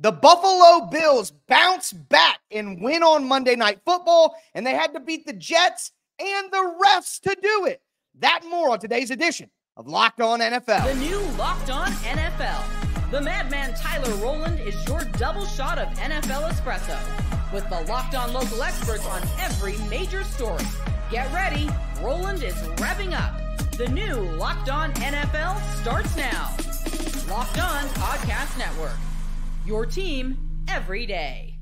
The Buffalo Bills bounce back and win on Monday Night Football and they had to beat the Jets and the refs to do it. That and more on today's edition of Locked On NFL. The new Locked On NFL. The madman Tyler Roland is your double shot of NFL espresso with the Locked On local experts on every major story. Get ready, Roland is revving up. The new Locked On NFL starts now. Locked On Podcast Network. Your team every day.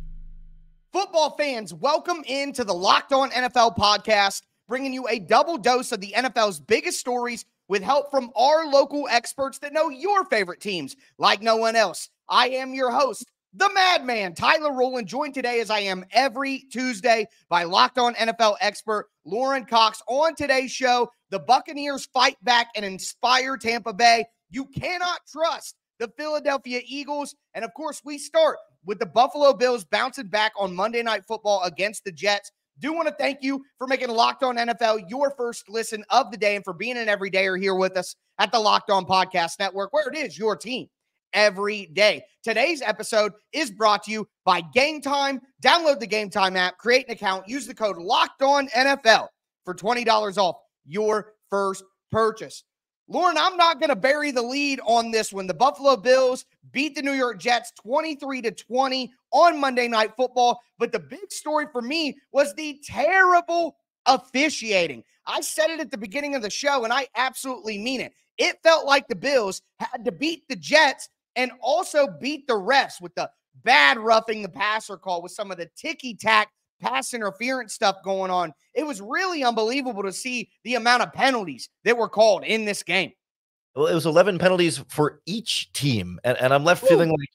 Football fans, welcome into the Locked On NFL podcast, bringing you a double dose of the NFL's biggest stories with help from our local experts that know your favorite teams like no one else. I am your host, the madman, Tyler Roland, joined today as I am every Tuesday by Locked On NFL expert Lauren Cox. On today's show, the Buccaneers fight back and inspire Tampa Bay. You cannot trust the Philadelphia Eagles. And of course, we start with the Buffalo Bills bouncing back on Monday Night Football against the Jets. Do want to thank you for making Locked On NFL your first listen of the day and for being an everydayer here with us at the Locked On Podcast Network, where it is your team every day. Today's episode is brought to you by Game Time. Download the Game Time app, create an account, use the code Locked On NFL for $20 off your first purchase. Lauren, I'm not going to bury the lead on this one. The Buffalo Bills beat the New York Jets 23 to 20 on Monday Night Football. But the big story for me was the terrible officiating. I said it at the beginning of the show, and I absolutely mean it. It felt like the Bills had to beat the Jets and also beat the refs with the bad roughing the passer call, with some of the ticky tack pass interference stuff going on. It was really unbelievable to see the amount of penalties that were called in this game. Well, it was 11 penalties for each team. And, and I'm left Ooh. feeling like,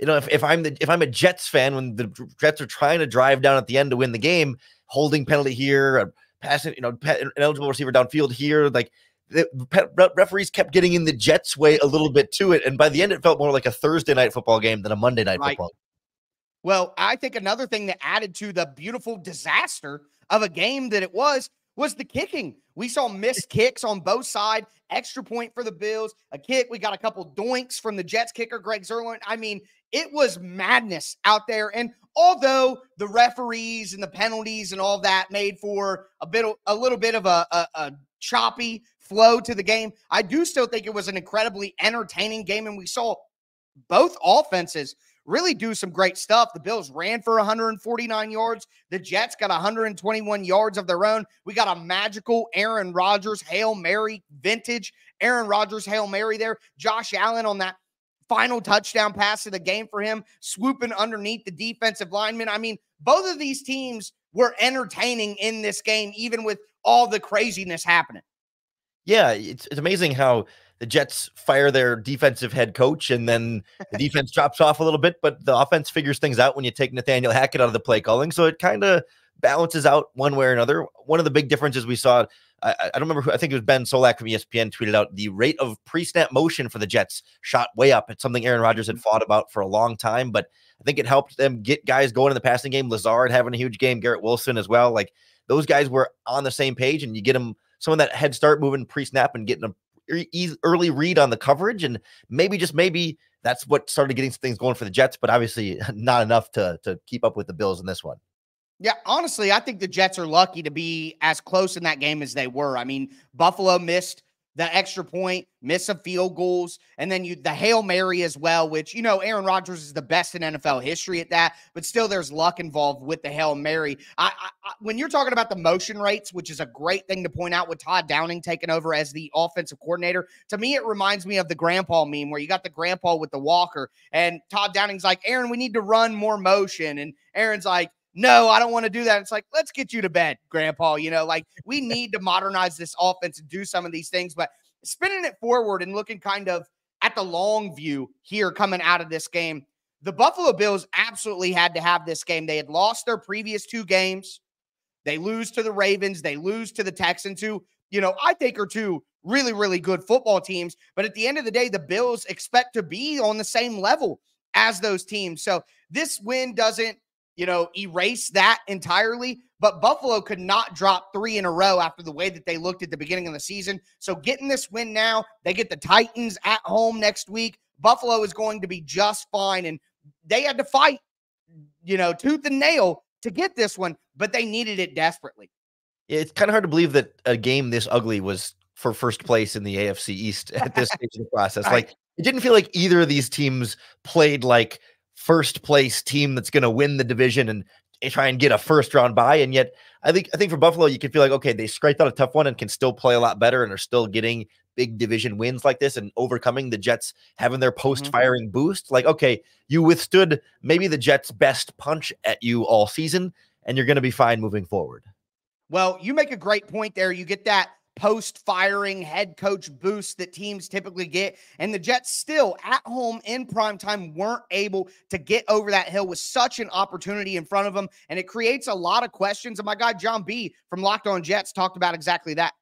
you know, if, if I'm the if I'm a Jets fan, when the Jets are trying to drive down at the end to win the game, holding penalty here, uh, passing, you know, an eligible receiver downfield here, like the referees kept getting in the Jets' way a little bit to it, and by the end, it felt more like a Thursday night football game than a Monday night right. football. Well, I think another thing that added to the beautiful disaster of a game that it was was the kicking. We saw missed kicks on both sides, extra point for the Bills, a kick. We got a couple doinks from the Jets kicker, Greg Zuerlein. I mean, it was madness out there. And although the referees and the penalties and all that made for a bit, a little bit of a, a, a choppy flow to the game, I do still think it was an incredibly entertaining game. And we saw both offenses really do some great stuff. The Bills ran for 149 yards. The Jets got 121 yards of their own. We got a magical Aaron Rodgers Hail Mary vintage Aaron Rodgers Hail Mary there. Josh Allen on that final touchdown pass of the game for him, swooping underneath the defensive lineman. I mean, both of these teams were entertaining in this game, even with all the craziness happening. Yeah, it's, it's amazing how the Jets fire their defensive head coach, and then the defense drops off a little bit, but the offense figures things out when you take Nathaniel Hackett out of the play calling. So it kind of balances out one way or another. One of the big differences we saw, I, I don't remember who, I think it was Ben Solak from ESPN tweeted out the rate of pre snap motion for the Jets shot way up. It's something Aaron Rodgers had mm-hmm. fought about for a long time, but I think it helped them get guys going in the passing game. Lazard having a huge game, Garrett Wilson as well. Like those guys were on the same page, and you get them some of that head start moving pre-snap and getting a early read on the coverage, and maybe just maybe that's what started getting some things going for the Jets, but obviously not enough to to keep up with the Bills in this one. Yeah, honestly, I think the Jets are lucky to be as close in that game as they were. I mean, Buffalo missed the extra point, miss some field goals, and then you the Hail Mary as well, which you know Aaron Rodgers is the best in NFL history at that, but still there's luck involved with the Hail Mary. I, I, when you're talking about the motion rates, which is a great thing to point out with Todd Downing taking over as the offensive coordinator, to me it reminds me of the grandpa meme where you got the grandpa with the walker and Todd Downing's like, "Aaron, we need to run more motion." And Aaron's like, no, I don't want to do that. It's like, let's get you to bed, grandpa. You know, like we need to modernize this offense and do some of these things. But spinning it forward and looking kind of at the long view here coming out of this game, the Buffalo Bills absolutely had to have this game. They had lost their previous two games. They lose to the Ravens, they lose to the Texans, who, you know, I think are two really, really good football teams. But at the end of the day, the Bills expect to be on the same level as those teams. So this win doesn't you know, erase that entirely. But Buffalo could not drop three in a row after the way that they looked at the beginning of the season. So getting this win now, they get the Titans at home next week. Buffalo is going to be just fine. And they had to fight, you know, tooth and nail to get this one, but they needed it desperately. It's kind of hard to believe that a game this ugly was for first place in the AFC East at this stage of the process. Like it didn't feel like either of these teams played like first place team that's going to win the division and try and get a first round bye. And yet, I think I think for Buffalo, you can feel like okay, they scraped out a tough one and can still play a lot better and are still getting big division wins like this and overcoming the Jets having their post firing mm-hmm. boost. Like okay, you withstood maybe the Jets' best punch at you all season, and you're going to be fine moving forward. Well, you make a great point there. You get that post firing head coach boost that teams typically get. And the Jets still at home in prime time weren't able to get over that hill with such an opportunity in front of them. And it creates a lot of questions. And my guy, John B from Locked On Jets, talked about exactly that.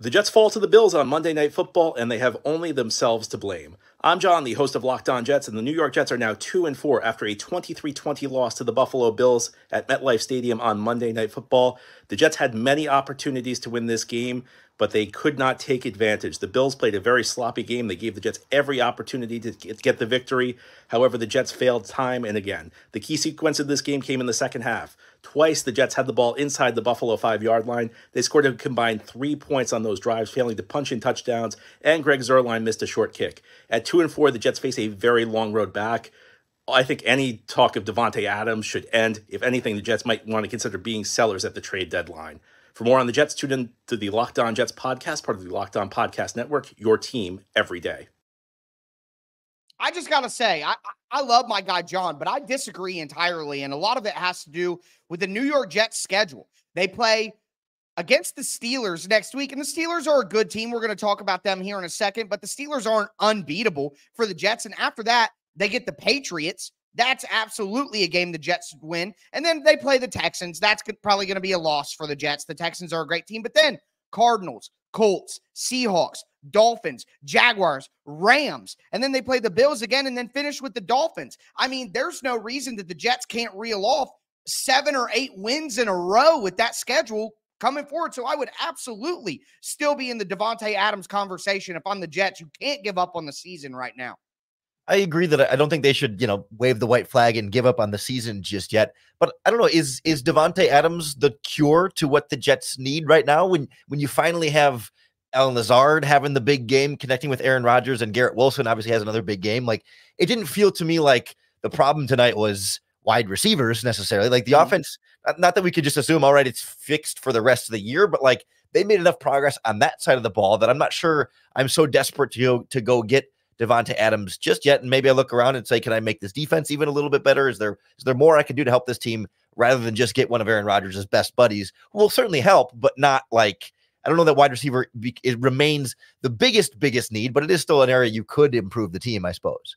The Jets fall to the Bills on Monday Night Football, and they have only themselves to blame. I'm John, the host of Locked On Jets, and the New York Jets are now 2 and 4 after a 23-20 loss to the Buffalo Bills at MetLife Stadium on Monday Night Football. The Jets had many opportunities to win this game, but they could not take advantage. The Bills played a very sloppy game. They gave the Jets every opportunity to get the victory. However, the Jets failed time and again. The key sequence of this game came in the second half. Twice the Jets had the ball inside the Buffalo five yard line. They scored a combined three points on those drives, failing to punch in touchdowns, and Greg Zuerlein missed a short kick. At two and four, the Jets face a very long road back. I think any talk of Davante Adams should end. If anything, the Jets might want to consider being sellers at the trade deadline. For more on the Jets, tune in to the Locked On Jets podcast, part of the Locked On Podcast Network, your team every day. I just got to say, I, I love my guy John, but I disagree entirely. And a lot of it has to do with the New York Jets schedule. They play against the Steelers next week, and the Steelers are a good team. We're going to talk about them here in a second, but the Steelers aren't unbeatable for the Jets. And after that, they get the Patriots, that's absolutely a game the Jets win. And then they play the Texans. That's probably going to be a loss for the Jets. The Texans are a great team. But then Cardinals, Colts, Seahawks, Dolphins, Jaguars, Rams, and then they play the Bills again and then finish with the Dolphins. I mean, there's no reason that the Jets can't reel off seven or eight wins in a row with that schedule coming forward. So I would absolutely still be in the Davante Adams conversation if I'm the Jets. You can't give up on the season right now. I agree that I don't think they should, you know, wave the white flag and give up on the season just yet. But I don't know, is is Davante Adams the cure to what the Jets need right now? When when you finally have Allen Lazard having the big game, connecting with Aaron Rodgers and Garrett Wilson obviously has another big game. Like it didn't feel to me like the problem tonight was wide receivers necessarily. Like the mm-hmm. offense, not that we could just assume, all right, it's fixed for the rest of the year, but like they made enough progress on that side of the ball that I'm not sure I'm so desperate to go to go get Davante Adams just yet. And maybe I look around and say, can I make this defense even a little bit better? Is there is there more I can do to help this team rather than just get one of Aaron Rodgers' best buddies, who will certainly help, but not like I don't know that wide receiver it remains the biggest biggest need, but it is still an area you could improve the team, I suppose.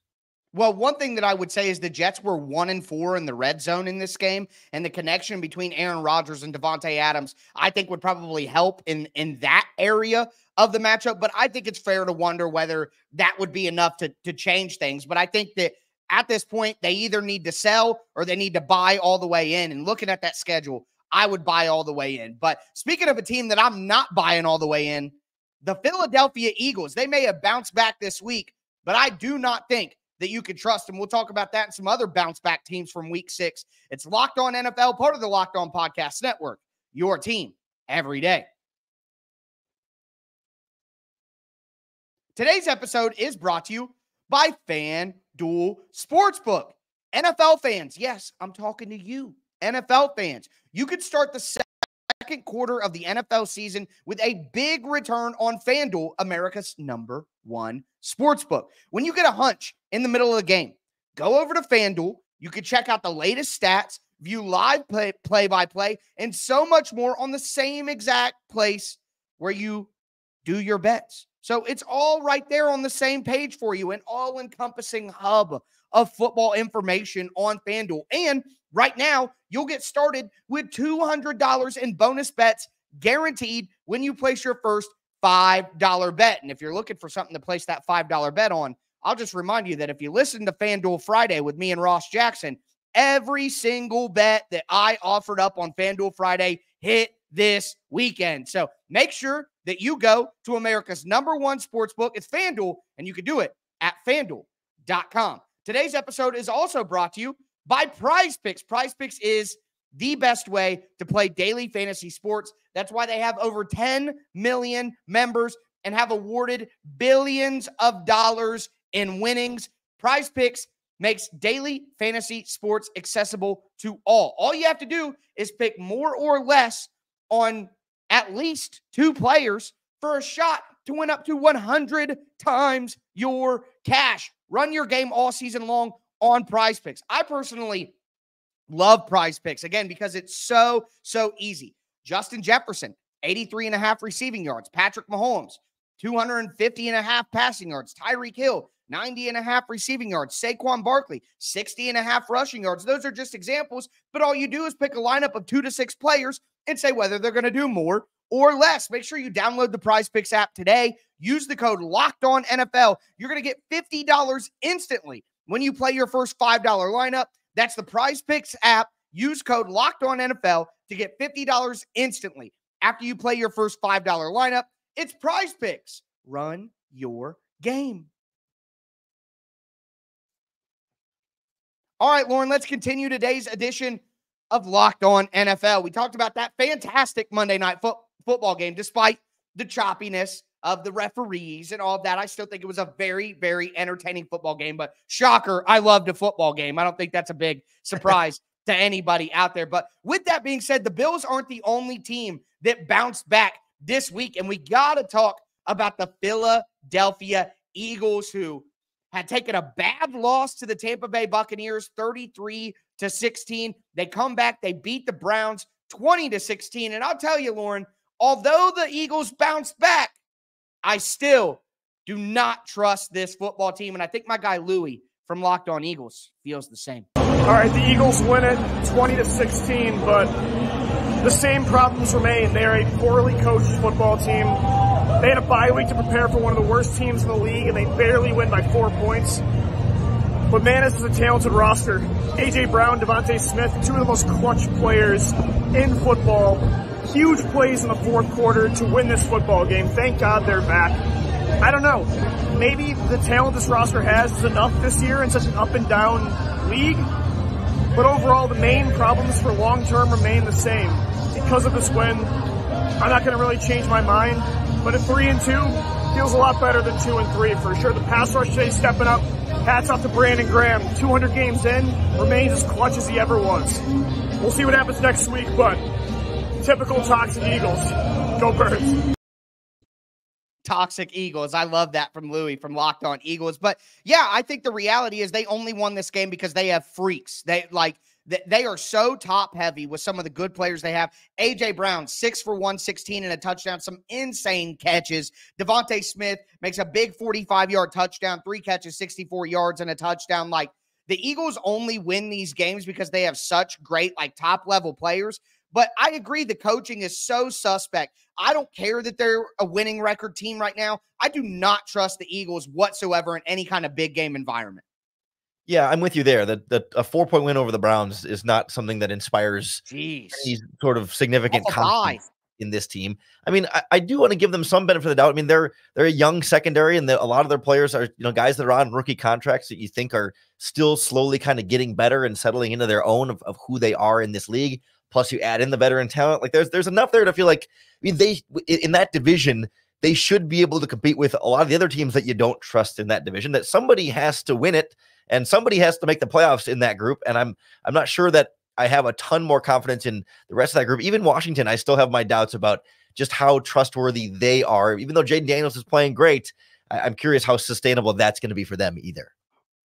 Well, one thing that I would say is the Jets were one and four in the red zone in this game, and the connection between Aaron Rodgers and Davante Adams, I think, would probably help in in that area of the matchup. But I think it's fair to wonder whether that would be enough to to change things. But I think that at this point, they either need to sell or they need to buy all the way in. And looking at that schedule, I would buy all the way in. But speaking of a team that I'm not buying all the way in, the Philadelphia Eagles, they may have bounced back this week, but I do not think that you can trust. And we'll talk about that and some other bounce back teams from week six. It's Locked On NFL, part of the Locked On Podcast Network, your team every day. Today's episode is brought to you by FanDuel Sportsbook. NFL fans, yes, I'm talking to you. NFL fans, you could start the second quarter of the NFL season with a big return on FanDuel, America's number one sportsbook. When you get a hunch in the middle of the game, go over to FanDuel. You can check out the latest stats, view live play, play by play, and so much more on the same exact place where you do your bets. So it's all right there on the same page for you, an all encompassing hub of football information on FanDuel. And right now, you'll get started with $200 in bonus bets guaranteed when you place your first $5 bet. And if you're looking for something to place that $5 bet on, I'll just remind you that if you listen to FanDuel Friday with me and Ross Jackson, every single bet that I offered up on FanDuel Friday hit this weekend. So make sure that you go to America's number one sports book. It's FanDuel, and you can do it at fanduel.com. Today's episode is also brought to you by Prize Picks. Prize Picks is the best way to play daily fantasy sports. That's why they have over 10 million members and have awarded billions of dollars in winnings. Prize Picks makes daily fantasy sports accessible to all. All you have to do is pick more or less on at least two players for a shot to win up to 100 times your cash. Run your game all season long on prize picks. I personally love prize picks again because it's so, so easy. Justin Jefferson, 83 and a half receiving yards. Patrick Mahomes, 250 and a half passing yards. Tyreek Hill, 90 and a half receiving yards. Saquon Barkley, 60 and a half rushing yards. Those are just examples, but all you do is pick a lineup of two to six players and say whether they're going to do more or less. Make sure you download the Prize Picks app today. Use the code Locked On NFL. You're going to get $50 instantly when you play your first $5 lineup. That's the Prize Picks app. Use code Locked On NFL to get $50 instantly after you play your first $5 lineup. It's Prize Picks. Run your game. All right, Lauren, let's continue today's edition of Locked On NFL. We talked about that fantastic Monday night fo- football game, despite the choppiness of the referees and all of that. I still think it was a very, very entertaining football game. But shocker, I loved a football game. I don't think that's a big surprise to anybody out there. But with that being said, the Bills aren't the only team that bounced back this week. And we got to talk about the Philadelphia Eagles, who had taken a bad loss to the Tampa Bay Buccaneers 33 to 16. They come back, they beat the Browns 20 to 16. And I'll tell you, Lauren, although the Eagles bounced back, I still do not trust this football team. And I think my guy Louie from Locked On Eagles feels the same. All right, the Eagles win it 20 to 16, but the same problems remain. They are a poorly coached football team. They had a bye week to prepare for one of the worst teams in the league, and they barely win by four points. But man, this is a talented roster. AJ Brown, DeVonta Smith, two of the most clutch players in football. Huge plays in the fourth quarter to win this football game. Thank God they're back. I don't know. Maybe the talent this roster has is enough this year in such an up and down league. But overall, the main problems for long term remain the same. Because of this win, I'm not going to really change my mind. But at three and two, feels a lot better than two and three for sure. The pass rush today stepping up. Hats off to Brandon Graham. 200 games in, remains as clutch as he ever was. We'll see what happens next week, but typical toxic Eagles. Go Birds. Toxic Eagles. I love that from Louie from Locked On Eagles. But yeah, I think the reality is they only won this game because they have freaks. They like they are so top heavy with some of the good players they have. AJ Brown, six for 116 and a touchdown, some insane catches. DeVonta Smith makes a big 45 yard touchdown, three catches, 64 yards, and a touchdown. Like the Eagles only win these games because they have such great, like top level players. But I agree, the coaching is so suspect. I don't care that they're a winning record team right now. I do not trust the Eagles whatsoever in any kind of big game environment. Yeah, I'm with you there. That that a four point win over the Browns is not something that inspires Jeez. any sort of significant confidence in this team. I mean, I, I do want to give them some benefit of the doubt. I mean, they're they're a young secondary, and the, a lot of their players are you know guys that are on rookie contracts that you think are still slowly kind of getting better and settling into their own of, of who they are in this league. Plus, you add in the veteran talent. Like there's there's enough there to feel like I mean they in that division they should be able to compete with a lot of the other teams that you don't trust in that division. That somebody has to win it and somebody has to make the playoffs in that group. And I'm I'm not sure that I have a ton more confidence in the rest of that group. Even Washington, I still have my doubts about just how trustworthy they are. Even though Jayden Daniels is playing great, I, am curious how sustainable that's going to be for them either.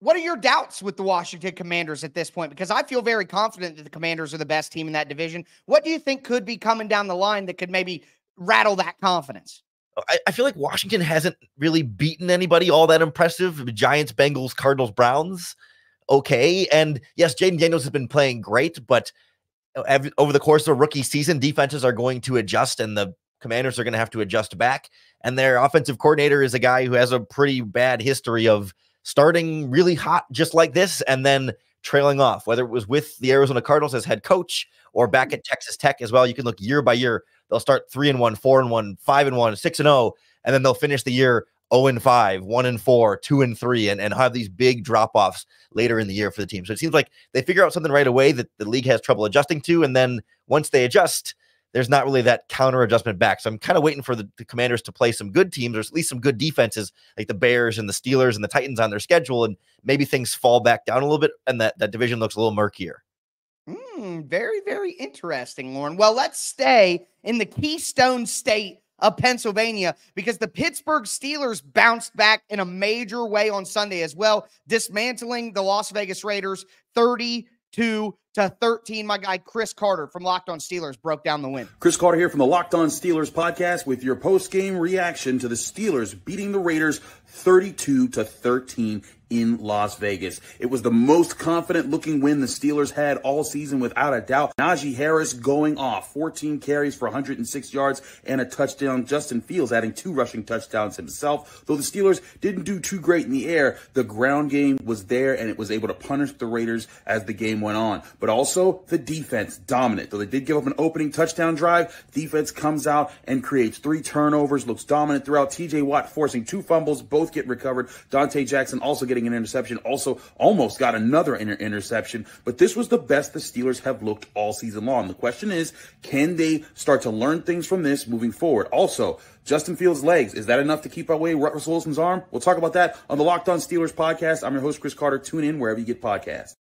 What are your doubts with the Washington Commanders at this point? Because I feel very confident that the Commanders are the best team in that division. What do you think could be coming down the line that could maybe rattle that confidence? I, I, feel like Washington hasn't really beaten anybody all that impressive. Giants, Bengals, Cardinals, Browns, okay. And yes, Jayden Daniels has been playing great, but uh, over the course of a rookie season, defenses are going to adjust and the commanders are going to have to adjust back. And their offensive coordinator is a guy who has a pretty bad history of starting really hot just like this and then trailing off, whether it was with the Arizona Cardinals as head coach or back mm-hmm. at Texas Tech as well. You can look year by year They'll start three and one, four and one, five and one, six and zero, oh, and then they'll finish the year 0 and 5, 1 and 4, 2 and 3, and, and have these big drop offs later in the year for the team. So it seems like they figure out something right away that the league has trouble adjusting to. And then once they adjust, there's not really that counter adjustment back. So I'm kind of waiting for the, the, commanders to play some good teams or at least some good defenses like the Bears and the Steelers and the Titans on their schedule. And maybe things fall back down a little bit and that, that division looks a little murkier. Mm, very, very interesting, Lauren. Well, let's stay in the Keystone State of Pennsylvania because the Pittsburgh Steelers bounced back in a major way on Sunday as well, dismantling the Las Vegas Raiders 32 to 13. My guy Chris Carter from Locked On Steelers broke down the win. Chris Carter here from the Locked On Steelers podcast with your post-game reaction to the Steelers beating the Raiders 32 to 13 in Las Vegas. It was the most confident looking win the Steelers had all season without a doubt. Najee Harris going off 14 carries for 106 yards and a touchdown. Justin Fields adding two rushing touchdowns himself. Though the Steelers didn't do too great in the air, the ground game was there and it was able to punish the Raiders as the game went on. But also the defense dominant. Though they did give up an opening touchdown drive, defense comes out and creates three turnovers, looks dominant throughout. TJ Watt forcing two fumbles, both get recovered. Donte Jackson also getting getting an interception, also almost got another inter- interception. But this was the best the Steelers have looked all season long. The question is, can they start to learn things from this moving forward? Also, Justin Fields' legs, is that enough to keep away Russell Wilson's arm? We'll talk about that on the Locked On Steelers podcast. I'm your host, Chris Carter. Tune in wherever you get podcasts.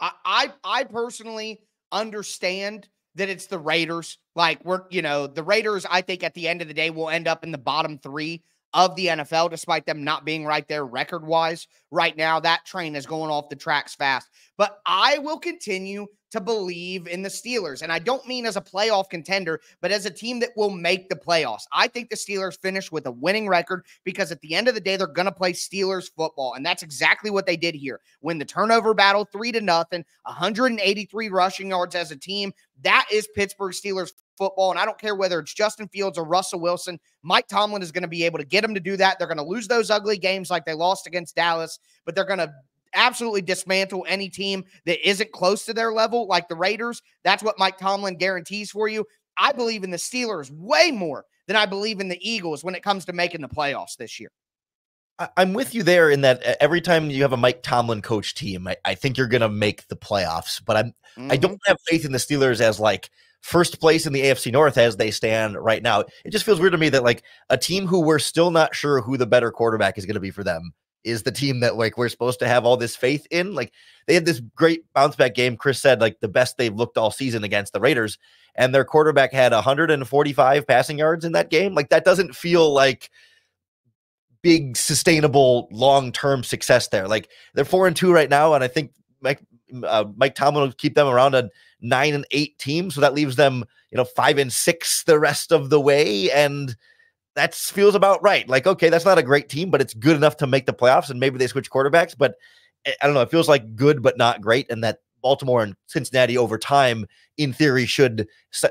I, I, personally understand that it's the Raiders. Like we're, you know, the Raiders, I think at the end of the day will end up in the bottom three of the NFL, despite them not being right there record wise right now. That train is going off the tracks fast. But I will continue to believe in the Steelers. And I don't mean as a playoff contender, but as a team that will make the playoffs. I think the Steelers finish with a winning record because at the end of the day, they're going to play Steelers football. And that's exactly what they did here. Win the turnover battle three to nothing, 183 rushing yards as a team. That is Pittsburgh Steelers football. And I don't care whether it's Justin Fields or Russell Wilson. Mike Tomlin is going to be able to get them to do that. They're going to lose those ugly games like they lost against Dallas, but they're going to absolutely dismantle any team that isn't close to their level, like the Raiders. That's what Mike Tomlin guarantees for you. I believe in the Steelers way more than I believe in the Eagles when it comes to making the playoffs this year. I'm with you there in that every time you have a Mike Tomlin coach team, I, I think you're going to make the playoffs. But I'm mm-hmm. I don't have faith in the Steelers as like first place in the AFC North as they stand right now. It just feels weird to me that like a team who we're still not sure who the better quarterback is going to be for them is the team that like we're supposed to have all this faith in. Like they had this great bounce back game. Chris said like the best they've looked all season against the Raiders, and their quarterback had 145 passing yards in that game. Like that doesn't feel like big sustainable long term success there. Like they're four and two right now, and I think Mike uh, Mike Tomlin will keep them around a nine and eight team. So that leaves them, you know, five and six the rest of the way. And that feels about right. Like, okay, that's not a great team, but it's good enough to make the playoffs. And maybe they switch quarterbacks. But I don't know. It feels like good, but not great. And that Baltimore and Cincinnati over time, in theory, should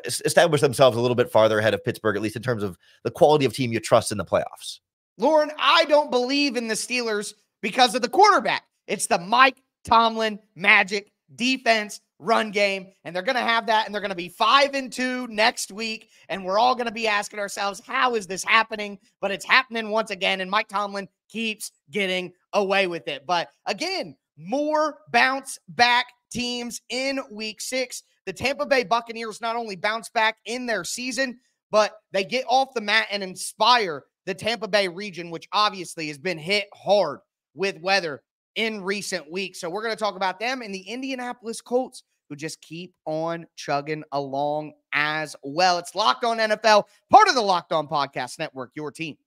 establish themselves a little bit farther ahead of Pittsburgh, at least in terms of the quality of team you trust in the playoffs. Lauren, I don't believe in the Steelers because of the quarterback. It's the Mike Tomlin magic defense run game and they're going to have that and they're going to be 5 and 2 next week and we're all going to be asking ourselves how is this happening? But it's happening once again and Mike Tomlin keeps getting away with it. But again more bounce back teams in week 6 the Tampa Bay Buccaneers not only bounce back in their season but they get off the mat and inspire the Tampa Bay region which obviously has been hit hard with weather in recent weeks. So we're going to talk about them and the Indianapolis Colts who just keep on chugging along as well. It's Locked On NFL, part of the Locked On Podcast Network, your team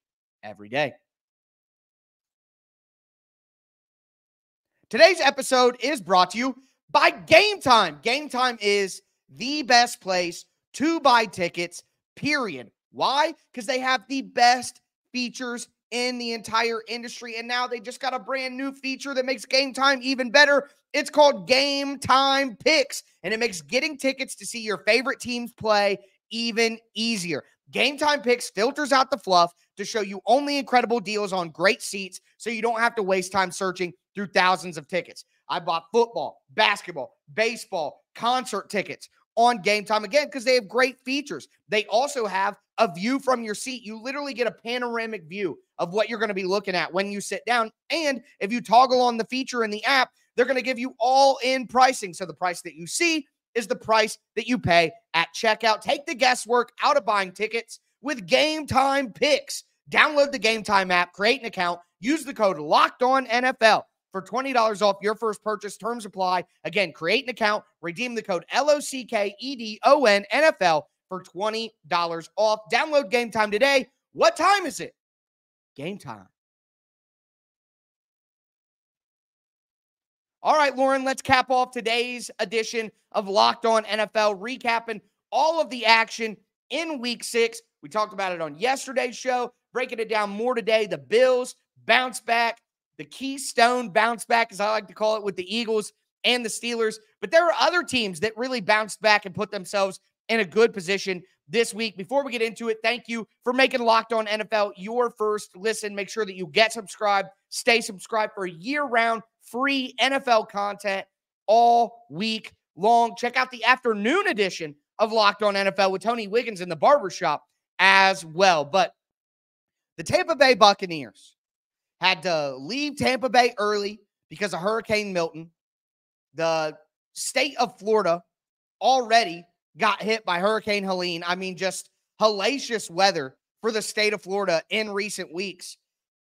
every day. Today's episode is brought to you by Game Time. Game Time is the best place to buy tickets, period. Why? Because they have the best features in the entire industry. And now they just got a brand new feature that makes game time even better. It's called Game Time Picks, and it makes getting tickets to see your favorite teams play even easier. Game Time Picks filters out the fluff to show you only incredible deals on great seats so you don't have to waste time searching through thousands of tickets. I bought football, basketball, baseball, concert tickets on game time again because they have great features. They also have a view from your seat. You literally get a panoramic view of what you're going to be looking at when you sit down. And if you toggle on the feature in the app, they're going to give you all in pricing. So the price that you see is the price that you pay at checkout. Take the guesswork out of buying tickets with game time picks. Download the game time app, create an account, use the code locked on NFL for $20 off your first purchase. Terms apply. Again, create an account, redeem the code L O C K E D O N N F L for $20 off. Download game time today. What time is it? Game time. All right, Lauren, let's cap off today's edition of Locked On NFL, recapping all of the action in week six. We talked about it on yesterday's show, breaking it down more today. The Bills bounce back, the Keystone bounce back, as I like to call it, with the Eagles and the Steelers. But there are other teams that really bounced back and put themselves in a good position this week. Before we get into it, thank you for making Locked On NFL your first listen. Make sure that you get subscribed, stay subscribed for year round free NFL content all week long. Check out the afternoon edition of Locked On NFL with Tony Wiggins in the barbershop as well. But the Tampa Bay Buccaneers had to leave Tampa Bay early because of Hurricane Milton. The state of Florida already got hit by Hurricane Helene. I mean, just hellacious weather for the state of Florida in recent weeks.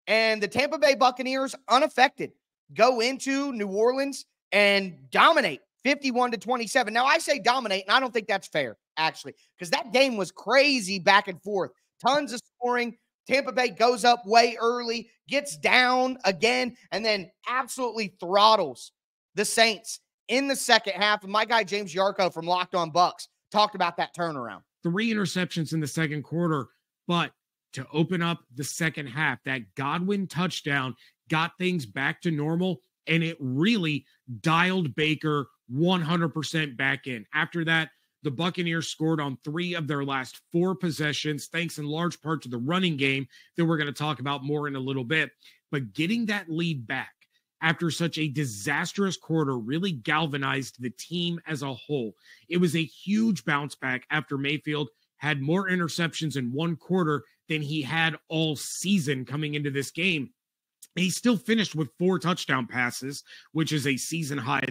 And the Tampa Bay Buccaneers unaffected go into New Orleans and dominate 51 to 27. Now, I say dominate, and I don't think that's fair, actually, because that game was crazy back and forth. Tons of scoring. Tampa Bay goes up way early, gets down again, and then absolutely throttles the Saints in the second half. And my guy, James Yarcho from Locked On Bucks talked about that turnaround. Three interceptions in the second quarter, but to open up the second half, that Godwin touchdown got things back to normal and it really dialed Baker 100% back in. After that, the Buccaneers scored on three of their last four possessions, thanks in large part to the running game that we're going to talk about more in a little bit. But getting that lead back after such a disastrous quarter really galvanized the team as a whole. It was a huge bounce back after Mayfield had more interceptions in one quarter than he had all season coming into this game. He still finished with four touchdown passes, which is a season high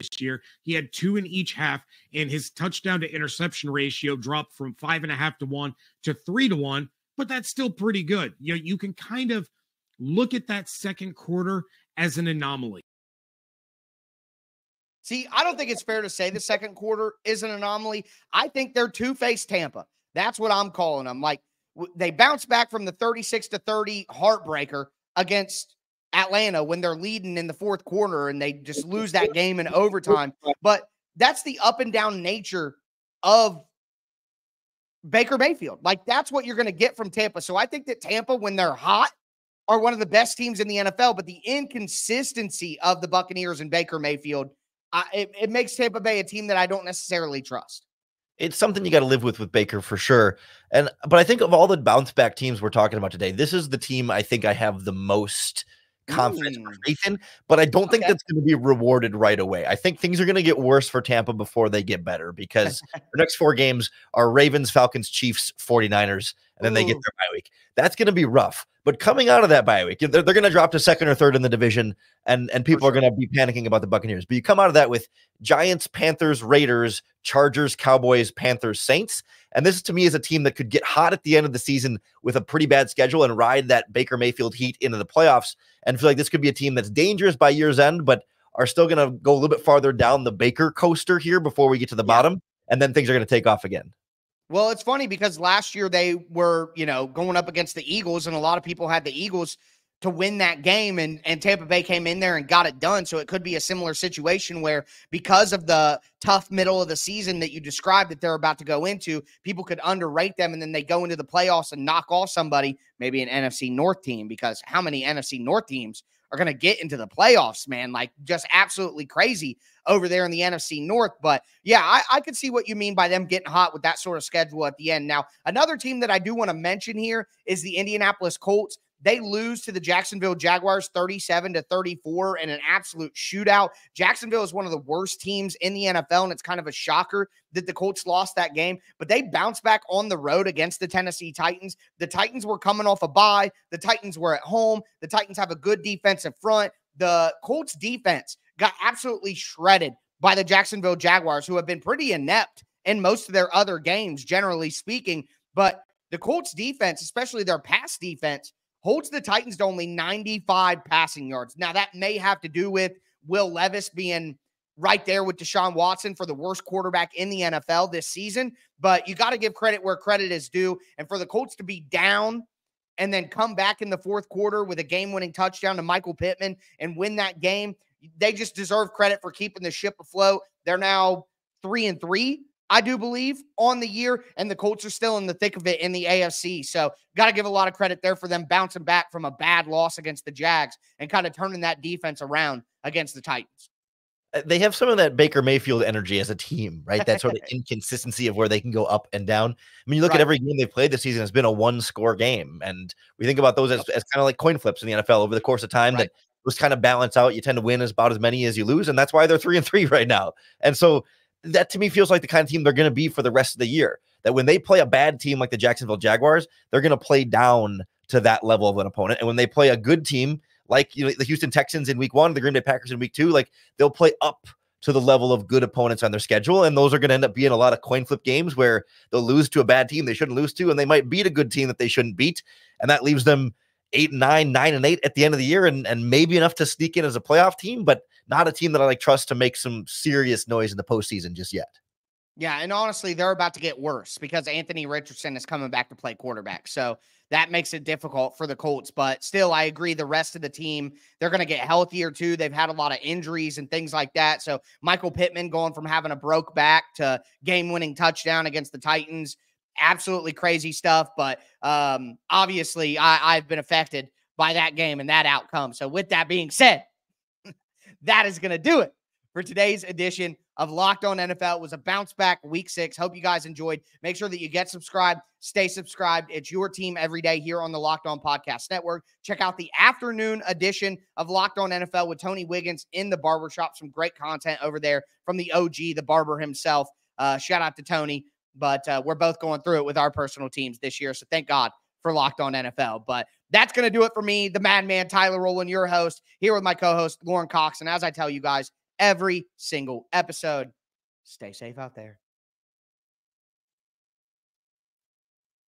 this year. He had two in each half, and his touchdown to interception ratio dropped from five and a half to one to three to one. But that's still pretty good. You know, you can kind of look at that second quarter as an anomaly. See, I don't think it's fair to say the second quarter is an anomaly. I think they're two faced Tampa. That's what I'm calling them. Like they bounce back from the 36 to 30 heartbreaker against Atlanta when they're leading in the fourth quarter and they just lose that game in overtime. But that's the up and down nature of Baker Mayfield. Like that's what you're going to get from Tampa. So I think that Tampa, when they're hot, are one of the best teams in the NFL. But the inconsistency of the Buccaneers and Baker Mayfield, uh, it, it makes Tampa Bay a team that I don't necessarily trust it's something you got to live with with Baker for sure. And but I think of all the bounce back teams we're talking about today, this is the team I think I have the most confidence mm. but I don't think okay. that's going to be rewarded right away. I think things are going to get worse for Tampa before they get better because the next four games are Ravens, Falcons, Chiefs, 49ers, and then Ooh. they get their bye week. That's going to be rough. But coming out of that bye week, they're, they're going to drop to second or third in the division, and, and people sure. are going to be panicking about the Buccaneers. But you come out of that with Giants, Panthers, Raiders, Chargers, Cowboys, Panthers, Saints. And this to me is a team that could get hot at the end of the season with a pretty bad schedule and ride that Baker Mayfield heat into the playoffs and feel like this could be a team that's dangerous by year's end, but are still going to go a little bit farther down the Baker coaster here before we get to the yeah. bottom. And then things are going to take off again. Well, it's funny because last year they were, you know, going up against the Eagles, and a lot of people had the Eagles to win that game and and Tampa Bay came in there and got it done. So it could be a similar situation where because of the tough middle of the season that you described that they're about to go into people could underrate them and then they go into the playoffs and knock off somebody maybe an NFC North team because how many NFC North teams are going to get into the playoffs man like just absolutely crazy over there in the NFC North but yeah I, I could see what you mean by them getting hot with that sort of schedule at the end. Now another team that I do want to mention here is the Indianapolis Colts They lose to the Jacksonville Jaguars 37 to 34 in an absolute shootout. Jacksonville is one of the worst teams in the NFL, and it's kind of a shocker that the Colts lost that game, but they bounced back on the road against the Tennessee Titans. The Titans were coming off a bye, the Titans were at home. The Titans have a good defensive front. The Colts defense got absolutely shredded by the Jacksonville Jaguars, who have been pretty inept in most of their other games, generally speaking. But the Colts defense, especially their pass defense, holds the Titans to only 95 passing yards. Now, that may have to do with Will Levis being right there with Deshaun Watson for the worst quarterback in the NFL this season, but you got to give credit where credit is due. And for the Colts to be down and then come back in the fourth quarter with a game winning touchdown to Michael Pittman and win that game, they just deserve credit for keeping the ship afloat. They're now three and three I do believe, on the year, and the Colts are still in the thick of it in the AFC. So, got to give a lot of credit there for them bouncing back from a bad loss against the Jags and kind of turning that defense around against the Titans. Uh, they have some of that Baker Mayfield energy as a team, right? That sort of inconsistency of where they can go up and down. I mean, you look right. at every game they've played this season, it's been a one score game. And we think about those as, as kind of like coin flips in the NFL over the course of time right. that was kind of balance out. You tend to win as about as many as you lose. And that's why they're three and three right now. And so that to me feels like the kind of team they're going to be for the rest of the year. That when they play a bad team like the Jacksonville Jaguars, they're going to play down to that level of an opponent. And when they play a good team like you know, the Houston Texans in week one, the Green Bay Packers in week two, like they'll play up to the level of good opponents on their schedule. And those are going to end up being a lot of coin flip games where they'll lose to a bad team they shouldn't lose to, and they might beat a good team that they shouldn't beat. And that leaves them eight, nine, nine, and eight at the end of the year, and, and maybe enough to sneak in as a playoff team, but not a team that I like trust to make some serious noise in the postseason just yet. Yeah, and honestly, they're about to get worse because Anthony Richardson is coming back to play quarterback. So that makes it difficult for the Colts. But still, I agree. The rest of the team, they're going to get healthier too. They've had a lot of injuries and things like that. So Michael Pittman going from having a broke back to game winning touchdown against the Titans absolutely crazy stuff. But um, obviously, I, I've been affected by that game and that outcome. So, with that being said, that is going to do it for today's edition of Locked On NFL. It was a bounce back week six. Hope you guys enjoyed. Make sure that you get subscribed, stay subscribed. It's your team every day here on the Locked On Podcast Network. Check out the afternoon edition of Locked On NFL with Tony Wiggins in the barbershop. Some great content over there from the OG, the barber himself. Uh, shout out to Tony but uh, we're both going through it with our personal teams this year. So thank God for Locked On NFL. But that's going to do it for me, the madman Tyler Rowland, your host, here with my co host, Lauren Cox. And as I tell you guys every single episode, stay safe out there.